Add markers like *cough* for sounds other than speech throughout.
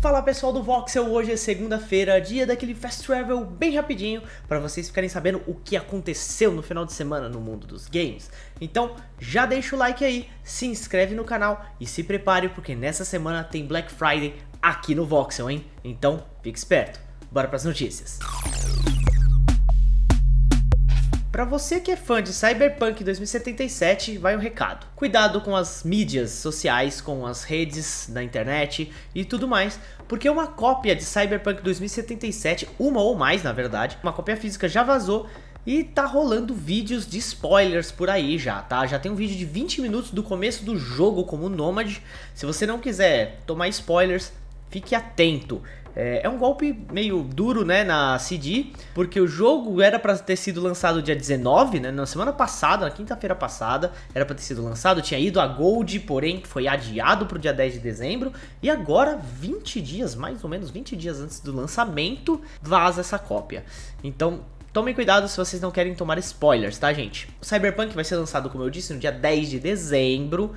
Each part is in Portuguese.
Fala pessoal do Voxel, hoje é segunda-feira, dia daquele fast travel bem rapidinho para vocês ficarem sabendo o que aconteceu no final de semana no mundo dos games. Então já deixa o like aí, se inscreve no canal e se prepare porque nessa semana tem Black Friday aqui no Voxel, hein? Então fique esperto, bora para as notícias. Para você que é fã de Cyberpunk 2077, vai um recado. Cuidado com as mídias sociais, com as redes da internet e tudo mais, porque uma cópia de Cyberpunk 2077, uma ou mais na verdade, uma cópia física já vazou e tá rolando vídeos de spoilers por aí já, tá? Já tem um vídeo de 20 minutos do começo do jogo como Nomad. Se você não quiser tomar spoilers, fique atento. É, é um golpe meio duro, né, na CD, porque o jogo era para ter sido lançado dia 19, né, na semana passada, na quinta-feira passada, era para ter sido lançado, tinha ido a Gold, porém foi adiado para o dia 10 de dezembro, e agora, 20 dias, mais ou menos 20 dias antes do lançamento, vaza essa cópia. Então, Tomem cuidado se vocês não querem tomar spoilers, tá, gente? O Cyberpunk vai ser lançado, como eu disse, no dia 10 de dezembro.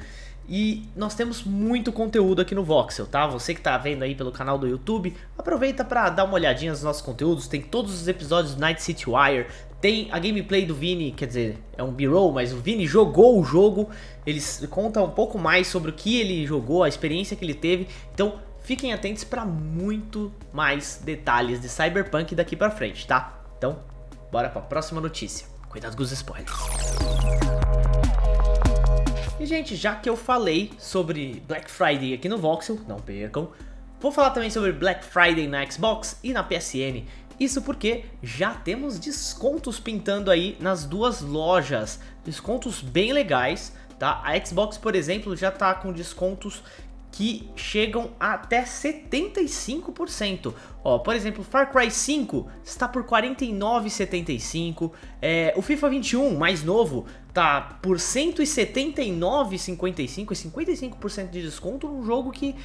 E nós temos muito conteúdo aqui no Voxel, tá? Você que tá vendo aí pelo canal do YouTube, aproveita para dar uma olhadinha nos nossos conteúdos. Tem todos os episódios do Night City Wire, tem a gameplay do Vini, quer dizer, é um B-roll, mas o Vini jogou o jogo. Eles contam um pouco mais sobre o que ele jogou, a experiência que ele teve. Então, fiquem atentos para muito mais detalhes de Cyberpunk daqui para frente, tá? Então, bora para a próxima notícia. Cuidado com os spoilers. E, gente, já que eu falei sobre Black Friday aqui no Voxel, não percam, vou falar também sobre Black Friday na Xbox e na PSN. Isso porque já temos descontos pintando aí nas duas lojas, descontos bem legais, tá? A Xbox, por exemplo, já tá com descontos que chegam até 75%. Ó, por exemplo, Far Cry 5 está por 49,75. É, o FIFA 21, mais novo, tá por 179,55 e 55% de desconto num jogo que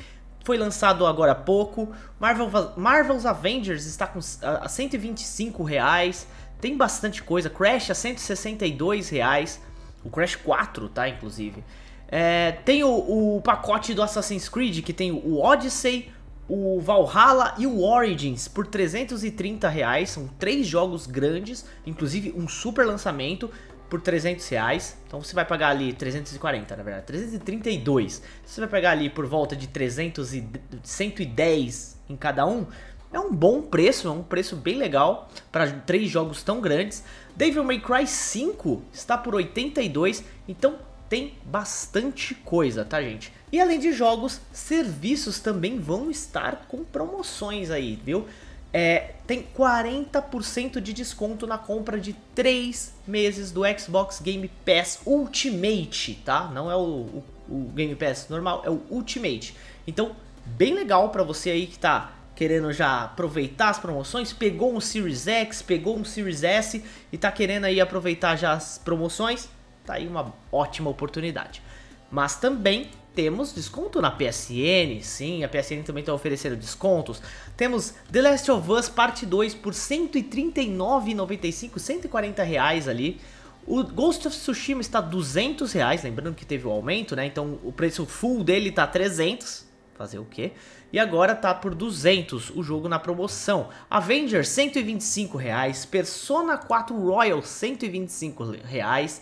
foi lançado agora há pouco. Marvel, Marvel's Avengers está com a 125 reais. Tem bastante coisa. Crash a 162 reais. O Crash 4, tá? Inclusive. É, tem o, o, pacote do Assassin's Creed que tem o Odyssey, o Valhalla e o Origins por 330 reais. São três jogos grandes, inclusive um super lançamento por 300 reais. Então você vai pagar ali 340, na verdade, 332. Você vai pagar ali por volta de 300 e 110 em cada um. É um bom preço, é um preço bem legal para três jogos tão grandes. Devil May Cry 5 está por 82, então tem bastante coisa, tá gente? E além de jogos, serviços também vão estar com promoções aí, viu? É, tem 40% de desconto na compra de 3 meses do Xbox Game Pass Ultimate, tá? Não é o, o, o Game Pass normal, é o Ultimate. Então, bem legal para você aí que tá querendo já aproveitar as promoções, pegou um Series X, pegou um Series S e tá querendo aí aproveitar já as promoções, tá aí uma ótima oportunidade. Mas também temos desconto na PSN, sim, a PSN também está oferecendo descontos. Temos The Last of Us Parte 2 por R$ 139,95, 140 reais ali. O Ghost of Tsushima está 200 reais, lembrando que teve o aumento, né? Então o preço full dele tá 300, fazer o quê? E agora tá por 200 o jogo na promoção. Avengers 125 reais, Persona 4 Royal 125 reais,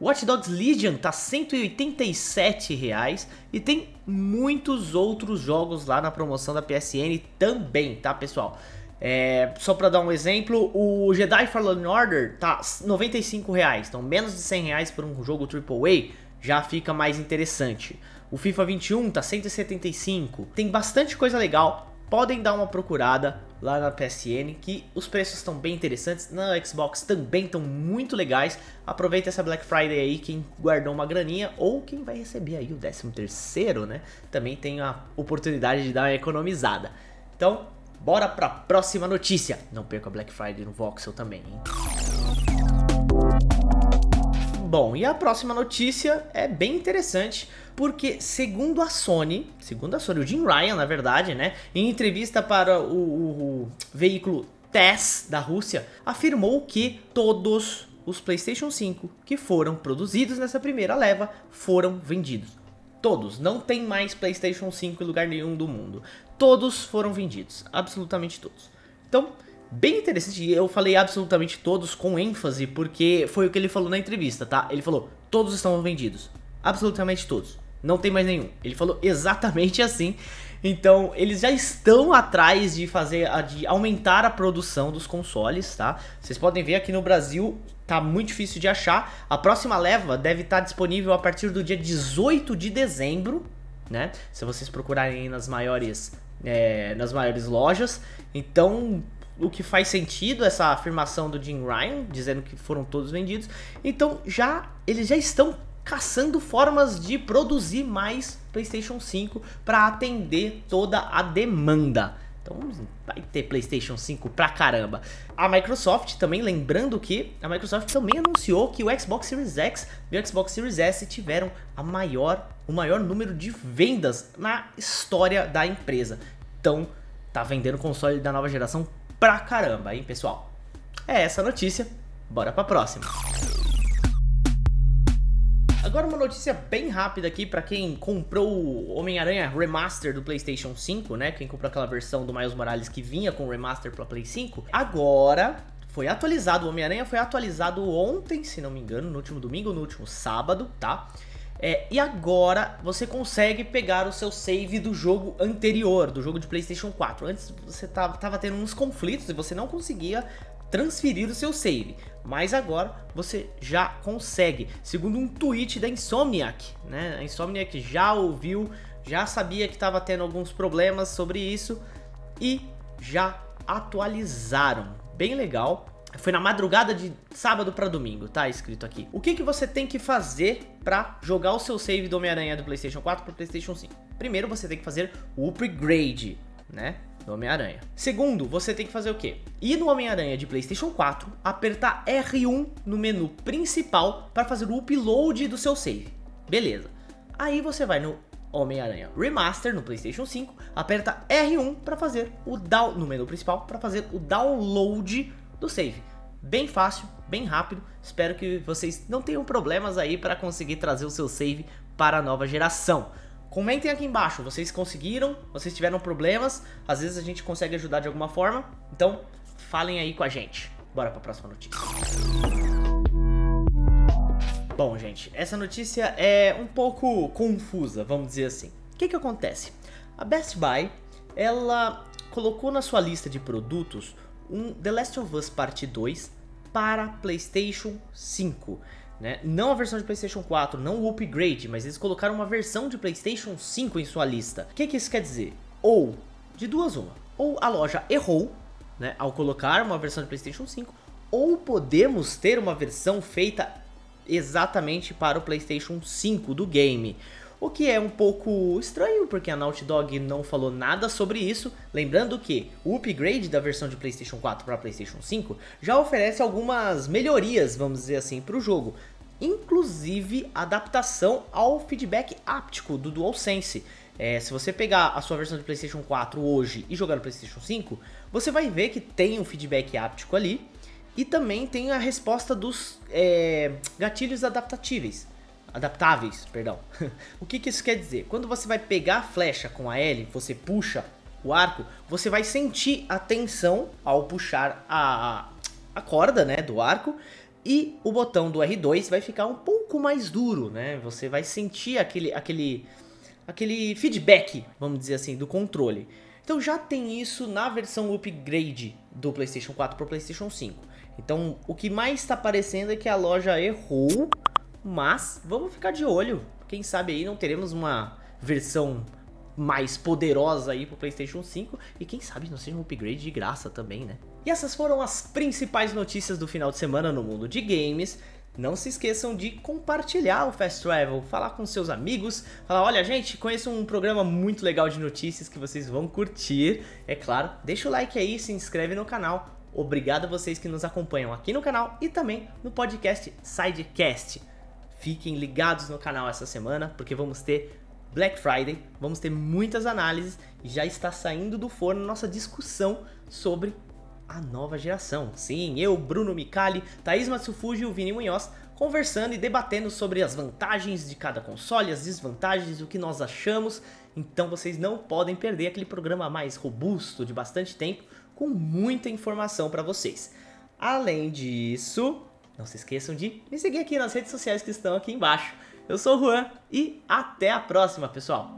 Watch Dogs Legion tá 187 reais e tem muitos outros jogos lá na promoção da PSN também, tá pessoal? É, só para dar um exemplo, o Jedi Fallen Order tá 95 reais, então menos de 100 reais por um jogo AAA já fica mais interessante. O FIFA 21 tá 175, tem bastante coisa legal podem dar uma procurada lá na PSN, que os preços estão bem interessantes, na Xbox também estão muito legais. Aproveita essa Black Friday aí, quem guardou uma graninha ou quem vai receber aí o 13 terceiro, né? Também tem a oportunidade de dar uma economizada. Então, bora para próxima notícia. Não perca a Black Friday no Voxel também, hein? Bom, e a próxima notícia é bem interessante, porque segundo a Sony, segundo a Sony, o Jim Ryan, na verdade, né, em entrevista para o, o, o veículo TESS da Rússia, afirmou que todos os PlayStation 5 que foram produzidos nessa primeira leva foram vendidos. Todos. Não tem mais PlayStation 5 em lugar nenhum do mundo. Todos foram vendidos. Absolutamente todos. Então, bem interessante. Eu falei absolutamente todos com ênfase, porque foi o que ele falou na entrevista, tá? Ele falou: todos estão vendidos. Absolutamente todos. Não tem mais nenhum. Ele falou exatamente *laughs* assim. Então, eles já estão atrás de fazer de aumentar a produção dos consoles, tá? Vocês podem ver aqui no Brasil tá muito difícil de achar. A próxima leva deve estar disponível a partir do dia 18 de dezembro, né? Se vocês procurarem nas maiores é, nas maiores lojas. Então, o que faz sentido essa afirmação do Jim Ryan, dizendo que foram todos vendidos. Então, já eles já estão caçando formas de produzir mais PlayStation 5 para atender toda a demanda. Então vai ter PlayStation 5 pra caramba. A Microsoft também, lembrando que a Microsoft também anunciou que o Xbox Series X e o Xbox Series S tiveram a maior, o maior número de vendas na história da empresa. Então tá vendendo console da nova geração pra caramba, hein, pessoal? É essa a notícia. Bora pra próxima. Agora uma notícia bem rápida aqui para quem comprou o Homem-Aranha Remaster do PlayStation 5, né? Quem comprou aquela versão do Miles Morales que vinha com o Remaster para Play 5. Agora foi atualizado, o Homem-Aranha foi atualizado ontem, se não me engano, no último domingo, no último sábado, tá? É, e agora você consegue pegar o seu save do jogo anterior, do jogo de PlayStation 4. Antes você tava, tava tendo uns conflitos e você não conseguia transferir o seu save. Mas agora você já consegue, segundo um tweet da Insomniac, né? A Insomniac já ouviu, já sabia que estava tendo alguns problemas sobre isso e já atualizaram. Bem legal. Foi na madrugada de sábado para domingo, tá escrito aqui. O que, que você tem que fazer para jogar o seu save do Homem-Aranha do PlayStation 4 para PlayStation 5? Primeiro você tem que fazer o upgrade, né? do Homem-Aranha. Segundo, você tem que fazer o quê? Ir no Homem-Aranha de PlayStation 4, apertar R1 no menu principal para fazer o upload do seu save. Beleza. Aí você vai no Homem-Aranha Remaster no PlayStation 5, aperta R1 para fazer o down no menu principal para fazer o download do save. Bem fácil, bem rápido. Espero que vocês não tenham problemas aí para conseguir trazer o seu save para a nova geração. Comentem aqui embaixo, vocês conseguiram, vocês tiveram problemas, às vezes a gente consegue ajudar de alguma forma, então falem aí com a gente. Bora para a próxima notícia. Bom, gente, essa notícia é um pouco confusa, vamos dizer assim. O que que acontece? A Best Buy, ela colocou na sua lista de produtos um The Last of Us Parte 2 para PlayStation 5. Né? Não a versão de PlayStation 4, não o upgrade, mas eles colocaram uma versão de PlayStation 5 em sua lista. O que, que isso quer dizer? Ou, de duas uma, ou a loja errou né, ao colocar uma versão de PlayStation 5, ou podemos ter uma versão feita exatamente para o PlayStation 5 do game. O que é um pouco estranho, porque a Naughty Dog não falou nada sobre isso. Lembrando que o upgrade da versão de PlayStation 4 para PlayStation 5 já oferece algumas melhorias, vamos dizer assim, para o jogo. Inclusive adaptação ao feedback áptico do DualSense. É, se você pegar a sua versão de PlayStation 4 hoje e jogar no PlayStation 5, você vai ver que tem um feedback áptico ali e também tem a resposta dos é, gatilhos adaptatíveis adaptáveis, perdão. *laughs* o que, que isso quer dizer? Quando você vai pegar a flecha com a L, você puxa o arco, você vai sentir a tensão ao puxar a, a corda né, do arco e o botão do R2 vai ficar um pouco mais duro, né? Você vai sentir aquele, aquele, aquele feedback, vamos dizer assim, do controle. Então já tem isso na versão upgrade do PlayStation 4 para o PlayStation 5. Então o que mais está parecendo é que a loja errou mas vamos ficar de olho. Quem sabe aí não teremos uma versão mais poderosa aí pro PlayStation 5 e quem sabe não seja um upgrade de graça também, né? E essas foram as principais notícias do final de semana no mundo de games. Não se esqueçam de compartilhar o Fast Travel, falar com seus amigos, falar, olha gente, conheço um programa muito legal de notícias que vocês vão curtir. É claro, deixa o like aí, se inscreve no canal. Obrigado a vocês que nos acompanham aqui no canal e também no podcast Sidecast. Fiquem ligados no canal essa semana, porque vamos ter Black Friday, vamos ter muitas análises e já está saindo do forno nossa discussão sobre a nova geração. Sim, eu, Bruno Micali, Thaís Matsufuji e o Vini Munhoz conversando e debatendo sobre as vantagens de cada console, as desvantagens, o que nós achamos. Então vocês não podem perder aquele programa mais robusto de bastante tempo com muita informação para vocês. Além disso, não se esqueçam de me seguir aqui nas redes sociais que estão aqui embaixo. Eu sou o Juan e até a próxima, pessoal!